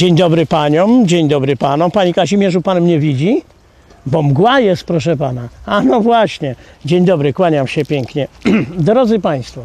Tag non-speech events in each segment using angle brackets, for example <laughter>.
Dzień dobry paniom, dzień dobry panom. Pani Kazimierzu, pan mnie widzi? Bo mgła jest, proszę pana. A no właśnie. Dzień dobry, kłaniam się pięknie. <clears throat> Drodzy Państwo,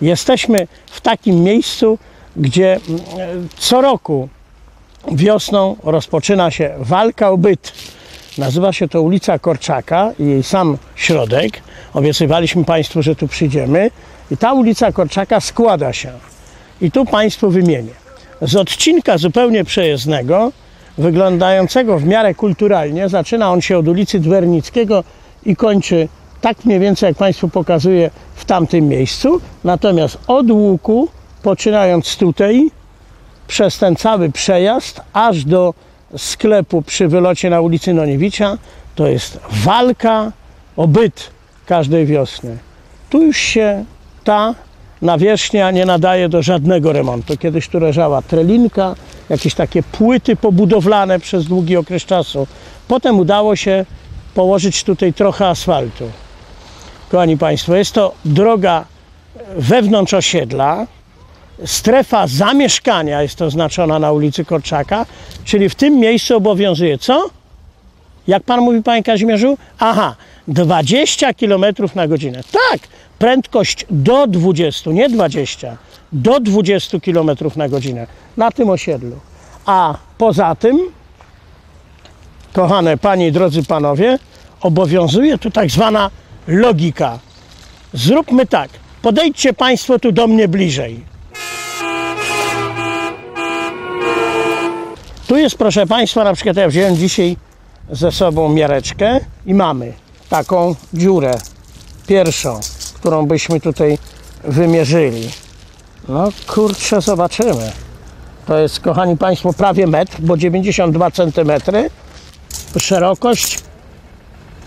jesteśmy w takim miejscu, gdzie mm, co roku wiosną rozpoczyna się walka o byt. Nazywa się to ulica Korczaka i jej sam środek. Obiecywaliśmy Państwu, że tu przyjdziemy. I ta ulica Korczaka składa się. I tu Państwu wymienię. Z odcinka zupełnie przejezdnego, wyglądającego w miarę kulturalnie, zaczyna on się od ulicy Dwernickiego i kończy tak mniej więcej, jak Państwu pokazuję, w tamtym miejscu. Natomiast od łuku, poczynając tutaj, przez ten cały przejazd, aż do sklepu przy wylocie na ulicy Noniewicza, to jest walka o byt każdej wiosny. Tu już się ta nawierzchnia nie nadaje do żadnego remontu. Kiedyś tu leżała trelinka, jakieś takie płyty pobudowlane przez długi okres czasu. Potem udało się położyć tutaj trochę asfaltu. Kochani Państwo, jest to droga wewnątrz osiedla. Strefa zamieszkania jest oznaczona na ulicy Korczaka, czyli w tym miejscu obowiązuje co? Jak pan mówi, panie Kazimierzu? Aha, 20 km na godzinę. Tak, prędkość do 20, nie 20, do 20 km na godzinę na tym osiedlu. A poza tym, kochane panie i drodzy panowie, obowiązuje tu tak zwana logika. Zróbmy tak, podejdźcie państwo tu do mnie bliżej. Tu jest, proszę państwa, na przykład ja wziąłem dzisiaj ze sobą miareczkę i mamy taką dziurę pierwszą, którą byśmy tutaj wymierzyli. No kurczę, zobaczymy. To jest, kochani Państwo, prawie metr, bo 92 cm, szerokość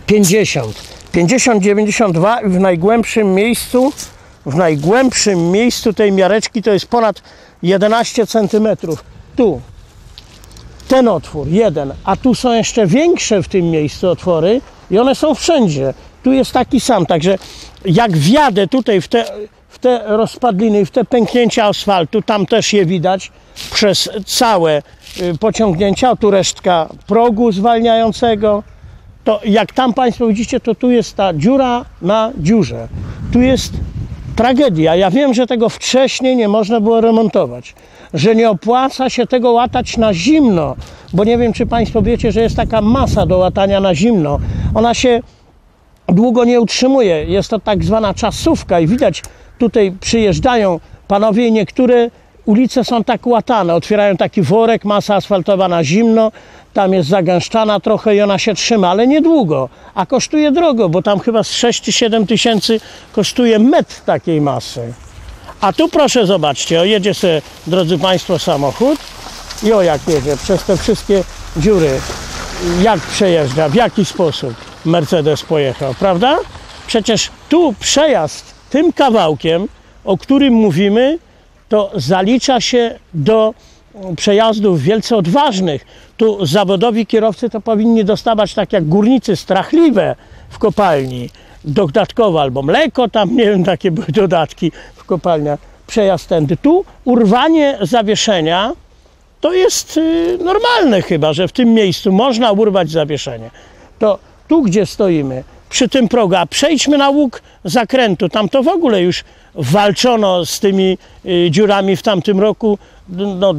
50. 50, 92 i w najgłębszym miejscu, w najgłębszym miejscu tej miareczki to jest ponad 11 cm. Tu, ten otwór, jeden, a tu są jeszcze większe w tym miejscu otwory i one są wszędzie. Tu jest taki sam, także jak wjadę tutaj w te, w te rozpadliny, w te pęknięcia asfaltu, tam też je widać przez całe y, pociągnięcia, tu resztka progu zwalniającego, to jak tam Państwo widzicie, to tu jest ta dziura na dziurze. Tu jest tragedia. Ja wiem, że tego wcześniej nie można było remontować, że nie opłaca się tego łatać na zimno, bo nie wiem, czy Państwo wiecie, że jest taka masa do łatania na zimno. Ona się długo nie utrzymuje. Jest to tak zwana czasówka i widać, tutaj przyjeżdżają panowie i niektóre ulice są tak łatane. Otwierają taki worek, masa asfaltowa na zimno, tam jest zagęszczana trochę i ona się trzyma, ale niedługo, a kosztuje drogo, bo tam chyba z 6 czy 7 tysięcy kosztuje metr takiej masy. A tu proszę zobaczcie, o jedzie sobie, drodzy Państwo, samochód i o jak jedzie, przez te wszystkie dziury, jak przejeżdża, w jaki sposób Mercedes pojechał, prawda? Przecież tu przejazd tym kawałkiem, o którym mówimy, to zalicza się do przejazdów wielce odważnych. Tu zawodowi kierowcy to powinni dostawać tak jak górnicy strachliwe w kopalni. Dodatkowo albo mleko, tam nie wiem, takie były dodatki w kopalniach. Przejazd tędy. Tu urwanie zawieszenia to jest y, normalne chyba, że w tym miejscu można urwać zawieszenie. To tu, gdzie stoimy, przy tym progu, a przejdźmy na łuk zakrętu. Tam to w ogóle już walczono z tymi y, dziurami w tamtym roku. No,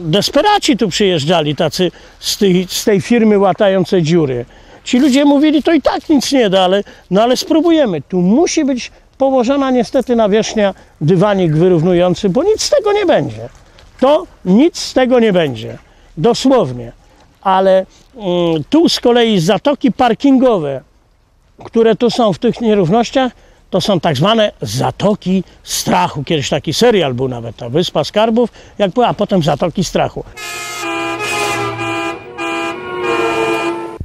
desperaci tu przyjeżdżali, tacy z tej, z tej firmy łatającej dziury. Ci ludzie mówili, to i tak nic nie da, ale, no ale spróbujemy. Tu musi być położona niestety nawierzchnia dywanik wyrównujący, bo nic z tego nie będzie. To nic z tego nie będzie. Dosłownie. Ale mm, tu z kolei zatoki parkingowe, które tu są w tych nierównościach, to są tak zwane zatoki strachu. Kiedyś taki serial był nawet, ta Wyspa Skarbów, jak była, a potem zatoki strachu.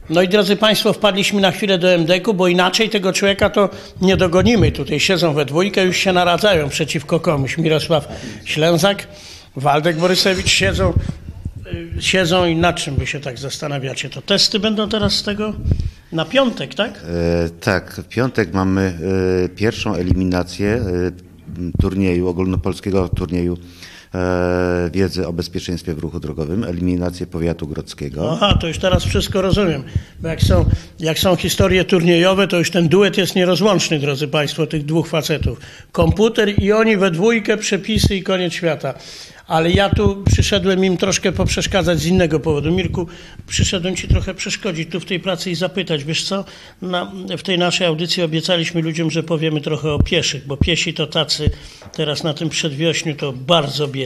No i drodzy Państwo, wpadliśmy na chwilę do MDK-u, bo inaczej tego człowieka to nie dogonimy. Tutaj siedzą we dwójkę, już się naradzają przeciwko komuś. Mirosław Ślęzak, Waldek Borysewicz siedzą, y, siedzą i nad czym wy się tak zastanawiacie? To testy będą teraz z tego na piątek, tak? E, tak, w piątek mamy e, pierwszą eliminację e, turnieju, ogólnopolskiego turnieju wiedzy o bezpieczeństwie w ruchu drogowym, eliminację powiatu grodzkiego. Aha, to już teraz wszystko rozumiem. Bo jak są, jak są historie turniejowe, to już ten duet jest nierozłączny, drodzy Państwo, tych dwóch facetów. Komputer i oni we dwójkę, przepisy i koniec świata. Ale ja tu przyszedłem im troszkę poprzeszkadzać z innego powodu. Mirku, przyszedłem Ci trochę przeszkodzić tu w tej pracy i zapytać, wiesz co, na, w tej naszej audycji obiecaliśmy ludziom, że powiemy trochę o pieszych, bo piesi to tacy teraz na tym przedwiośniu to bardzo biedni.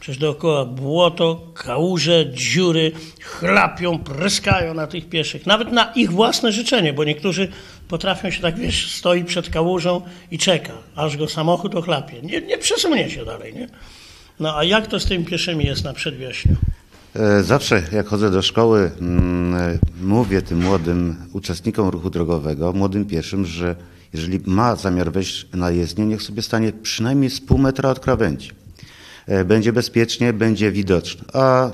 Przecież dookoła błoto, kałuże, dziury, chlapią, pryskają na tych pieszych. Nawet na ich własne życzenie, bo niektórzy potrafią się tak, wiesz, stoi przed kałużą i czeka, aż go samochód ochlapie. Nie, nie przesunie się dalej, nie? No a jak to z tymi pieszymi jest na przedwiośniu? E, Zawsze jak chodzę do szkoły, mm, e, mówię tym młodym uczestnikom ruchu drogowego, młodym pieszym, że jeżeli ma zamiar wejść na jezdnię, niech sobie stanie przynajmniej z pół metra od krawędzi. E, Będzie bezpiecznie, będzie widoczny. A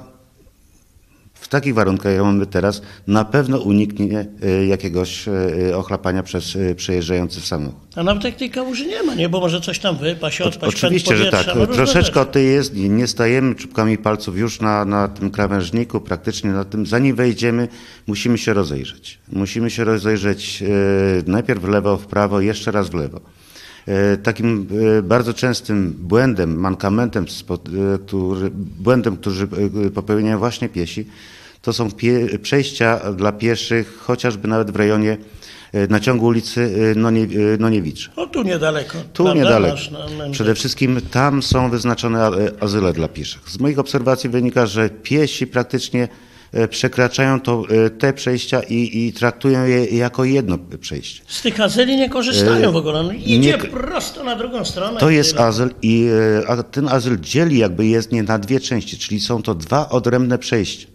w takich warunkach, jak mamy teraz, na pewno uniknie e, jakiegoś e, ochlapania przez e, przejeżdżający samochód. A nawet jak tej kałuży nie ma, nie? Bo może coś tam wypaść, odpaść, Oczywiście, że tak. no Troszeczkę od tej jezdni. Nie stajemy czubkami palców już na, na tym krawężniku, praktycznie na tym. Zanim wejdziemy, musimy się rozejrzeć. Musimy się rozejrzeć najpierw w lewo, w prawo, jeszcze raz w lewo. E, Takim e, bardzo częstym błędem, mankamentem, e, który, błędem, który popełniają właśnie piesi, to są pie, przejścia dla pieszych, chociażby nawet w rejonie na ciągu ulicy Nonie, Noniewicz. O tu niedaleko. Tu niedaleko. Przede wszystkim tam są wyznaczone azyle dla pieszych. Z moich obserwacji wynika, że piesi praktycznie przekraczają to, e, te przejścia i, i traktują je jako jedno przejście. Z tych azyli nie korzystają w ogóle. No, idzie nie- prosto na drugą stronę. To jest tyle. azyl i e, a ten azyl dzieli jakby jezdnię na dwie części, czyli są to dwa odrębne przejścia.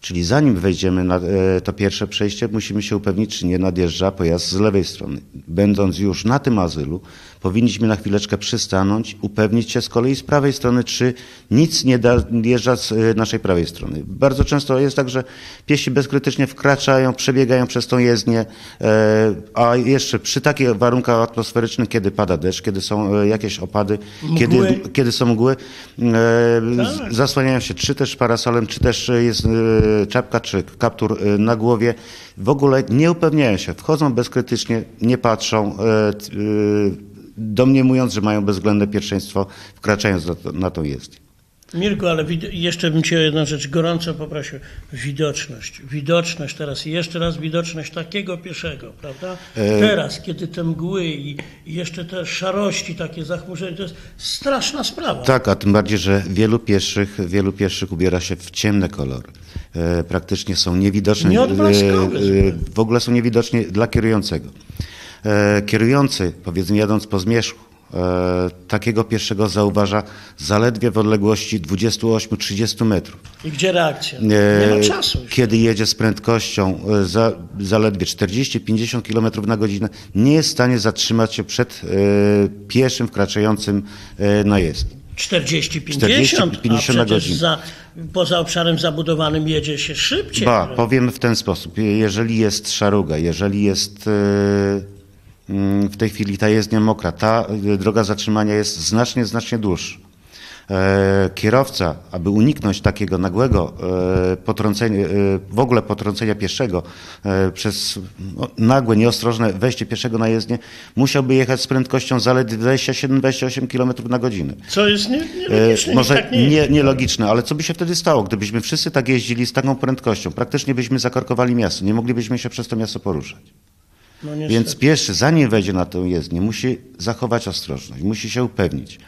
Czyli zanim wejdziemy na e, to pierwsze przejście, musimy się upewnić, czy nie nadjeżdża pojazd z lewej strony. Będąc już na tym azylu, powinniśmy na chwileczkę przystanąć, upewnić się z kolei z prawej strony, czy nic nie nadjeżdża z e, naszej prawej strony. Bardzo często jest tak, że piesi bezkrytycznie wkraczają, przebiegają przez tą jezdnię, e, a jeszcze przy takich warunkach atmosferycznych, kiedy pada deszcz, kiedy są e, jakieś opady, kiedy, kiedy są mgły, z- zasłaniają się czy też parasolem, czy też jest czapka, czy kaptur na głowie. W ogóle nie upewniają się, wchodzą bezkrytycznie, nie patrzą, domniemując, że mają bezwzględne pierwszeństwo, wkraczając na, to, na tą jezdnię. Mirku, ale jeszcze bym Cię o jedną rzecz gorąco poprosił. Widoczność. Widoczność teraz. i Jeszcze raz widoczność takiego pieszego, prawda? E, Teraz, kiedy te mgły i, jeszcze te szarości, takie zachmurzenie, to jest straszna sprawa. Tak, a tym bardziej, że wielu pieszych, wielu pieszych ubiera się w ciemne kolory. E, praktycznie są niewidoczne. Nieodblaskowe e, e, w ogóle są niewidoczni dla kierującego. E, kierujący, powiedzmy jadąc po zmierzchu, e, takiego pieszego zauważa zaledwie w odległości 28-30 metrów. I gdzie reakcja? E, Nie ma czasu. już. Kiedy jedzie z prędkością za, zaledwie 40-50 km na godzinę, nie jest w stanie zatrzymać się przed pieszym wkraczającym na jezdnię. 40-50, 40-50 a na godzinę. za, poza obszarem zabudowanym jedzie się szybciej. Ba, powiem w ten sposób. Jeżeli jest szaruga, jeżeli jest w tej chwili ta jezdnia mokra, ta e, droga zatrzymania jest znacznie, znacznie dłuższa. E, Kierowca, aby uniknąć takiego nagłego e, potrącenia, e, w ogóle potrącenia pieszego przez no, nagłe, nieostrożne wejście pieszego na jezdnię, musiałby jechać z prędkością zaledwie 27-28 km na godzinę. Co jest nie, nielogiczne. Może tak nie, nie, nielogiczne, ale co by się wtedy stało, gdybyśmy wszyscy tak jeździli z taką prędkością? Praktycznie byśmy zakorkowali miasto, nie moglibyśmy się przez to miasto poruszać. No. Więc pieszy, zanim wejdzie na tę jezdnię, musi zachować ostrożność, musi się upewnić.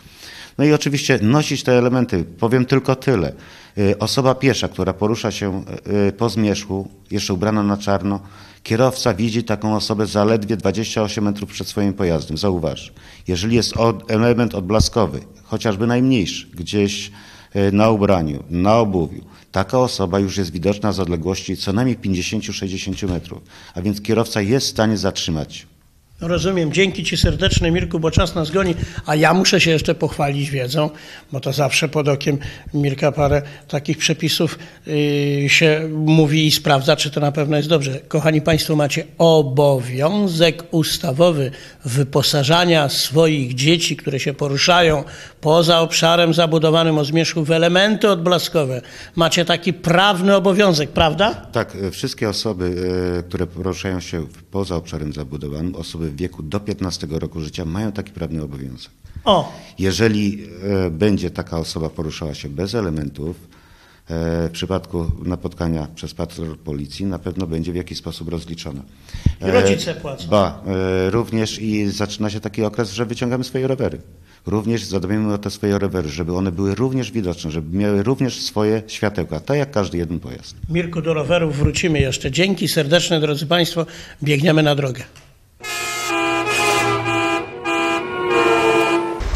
No i oczywiście nosić te elementy. Powiem tylko tyle. Y, Osoba piesza, która porusza się y, po zmierzchu, jeszcze ubrana na czarno, kierowca widzi taką osobę zaledwie 28 metrów przed swoim pojazdem. Zauważ, jeżeli jest element odblaskowy, chociażby najmniejszy, gdzieś y, na ubraniu, na obuwiu, taka osoba już jest widoczna z odległości co najmniej 50-60 metrów. A więc kierowca jest w stanie zatrzymać. No Rozumiem. Dzięki Ci serdeczne, Mirku, bo czas nas goni, a ja muszę się jeszcze pochwalić wiedzą, bo to zawsze pod okiem Mirka parę takich przepisów yy, się mówi i sprawdza, czy to na pewno jest dobrze. Kochani Państwo, macie obowiązek ustawowy wyposażania swoich dzieci, które się poruszają poza obszarem zabudowanym o zmierzchu w elementy odblaskowe. Macie taki prawny obowiązek, prawda? Tak, e, wszystkie osoby, e, które poruszają się poza obszarem zabudowanym, osoby w wieku do 15 roku życia mają taki prawny obowiązek. O, Jeżeli e, będzie taka osoba poruszała się bez elementów, e, w przypadku napotkania przez patrol policji na pewno będzie w jakiś sposób rozliczona. I rodzice płacą. Ba, e, również i zaczyna się taki okres, że wyciągamy swoje rowery. Również zadbamy o te swoje rowery, żeby one były również widoczne, żeby miały również swoje światełka, tak jak każdy jeden pojazd. Mirku, do rowerów wrócimy jeszcze. Dzięki serdeczne, drodzy Państwo. Biegniemy na drogę.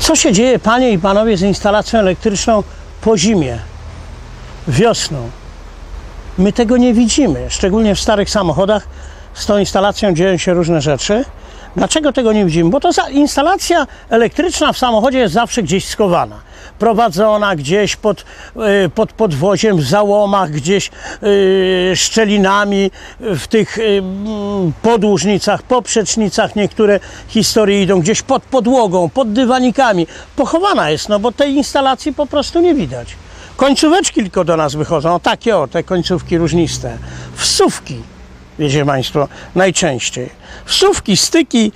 Co się dzieje, Panie i Panowie, z instalacją elektryczną po zimie, wiosną? My tego nie widzimy, szczególnie w starych samochodach. Z tą instalacją dzieją się różne rzeczy. Dlaczego tego nie widzimy? Bo to instalacja elektryczna w samochodzie jest zawsze gdzieś skowana. Prowadzona gdzieś pod, y, pod podwoziem, w załomach, gdzieś y, szczelinami, w tych y, podłużnicach, poprzecznicach. Niektóre historie idą gdzieś pod podłogą, pod dywanikami. Pochowana jest, no bo tej instalacji po prostu nie widać. Końcóweczki tylko do nas wychodzą, o takie o, te końcówki różniste. Wsówki, wiecie Państwo, najczęściej. Wsówki, styki,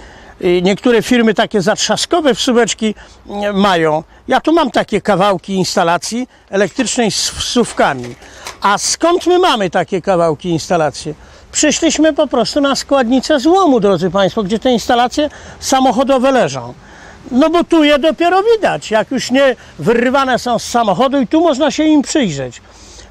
niektóre firmy takie zatrzaskowe wsóweczki y, mają. Ja tu mam takie kawałki instalacji elektrycznej z wsówkami. A skąd my mamy takie kawałki instalacji? Przyszliśmy po prostu na składnicę złomu, drodzy Państwo, gdzie te instalacje samochodowe leżą. No bo tu je dopiero widać, jak już nie wyrywane są z samochodu i tu można się im przyjrzeć.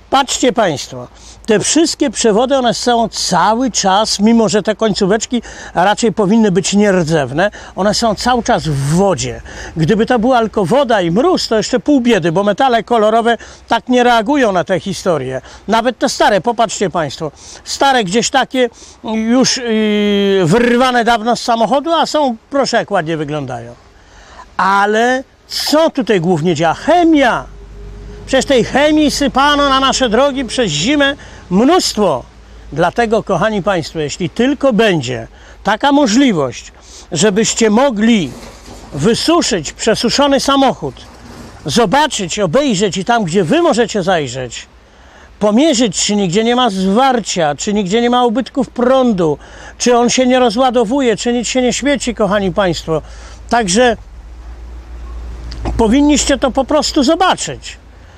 Patrzcie Państwo, te wszystkie przewody, one są cały czas, mimo że te końcóweczki raczej powinny być nierdzewne, one są cały czas w wodzie. Gdyby to była tylko woda i mróz, to jeszcze pół biedy, bo metale kolorowe tak nie reagują na te historie. Nawet te stare, popatrzcie Państwo, stare gdzieś takie już yy, wyrywane dawno z samochodu, a są, proszę jak ładnie wyglądają. Ale co tutaj głównie działa? Chemia. Przecież tej chemii sypano na nasze drogi przez zimę mnóstwo. Dlatego, kochani Państwo, jeśli tylko będzie taka możliwość, żebyście mogli wysuszyć przesuszony samochód, zobaczyć, obejrzeć i tam, gdzie Wy możecie zajrzeć, pomierzyć, czy nigdzie nie ma zwarcia, czy nigdzie nie ma ubytków prądu, czy on się nie rozładowuje, czy nic się nie świeci, kochani Państwo. Także powinniście to po prostu zobaczyć,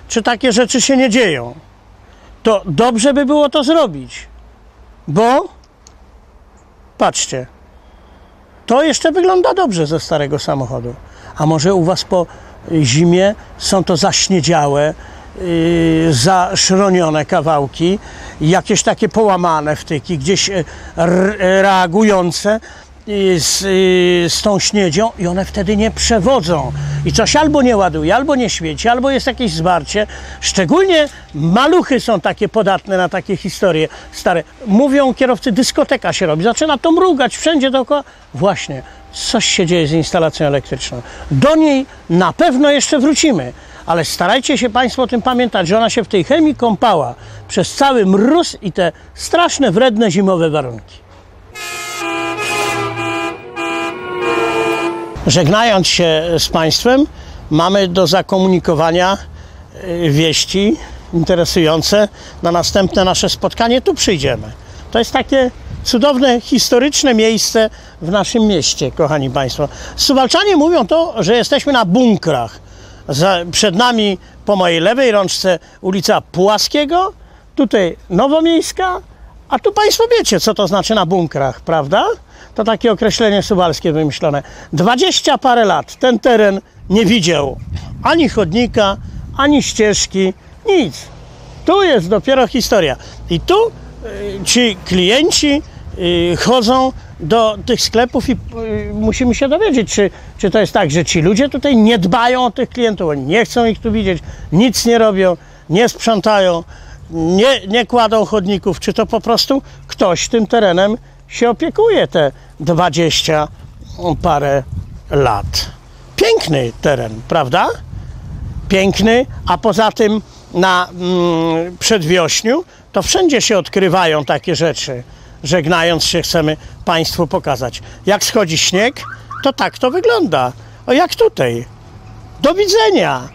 czy takie rzeczy się nie dzieją. To dobrze by było to zrobić, bo patrzcie, to jeszcze wygląda dobrze ze starego samochodu. A może u Was po zimie są to zaśniedziałe, yy, zaszronione kawałki, jakieś takie połamane wtyki, gdzieś e, r- reagujące z, yy, z tą śniedzią i one wtedy nie przewodzą. I coś albo nie ładuje, albo nie świeci, albo jest jakieś zwarcie. Szczególnie maluchy są takie podatne na takie historie stare. Mówią kierowcy, dyskoteka się robi, zaczyna to mrugać wszędzie dookoła. Właśnie, coś się dzieje z instalacją elektryczną. Do niej na pewno jeszcze wrócimy. Ale starajcie się Państwo o tym pamiętać, że ona się w tej chemii kąpała przez cały mróz i te straszne, wredne zimowe warunki. Żegnając się z Państwem, mamy do zakomunikowania y, wieści interesujące. Na następne nasze spotkanie tu przyjdziemy. To jest takie cudowne, historyczne miejsce w naszym mieście, kochani Państwo. Suwalczanie mówią to, że jesteśmy na bunkrach. Przed nami po mojej lewej rączce ulica Pułaskiego, tutaj Nowomiejska, a tu Państwo wiecie, co to znaczy na bunkrach, prawda? To takie określenie suwalskie wymyślone. Dwadzieścia parę lat ten teren nie widział ani chodnika, ani ścieżki, nic. Tu jest dopiero historia. I tu y, ci klienci y, chodzą do tych sklepów i y, musimy się dowiedzieć, czy, czy to jest tak, że ci ludzie tutaj nie dbają o tych klientów, oni nie chcą ich tu widzieć, nic nie robią, nie sprzątają, nie, nie kładą chodników, czy to po prostu ktoś tym terenem się opiekuje te 20 parę lat. Piękny teren, prawda? Piękny, a poza tym na mm, przedwiośniu to wszędzie się odkrywają takie rzeczy. Żegnając się chcemy Państwu pokazać. Jak schodzi śnieg, to tak to wygląda. O jak tutaj. Do widzenia!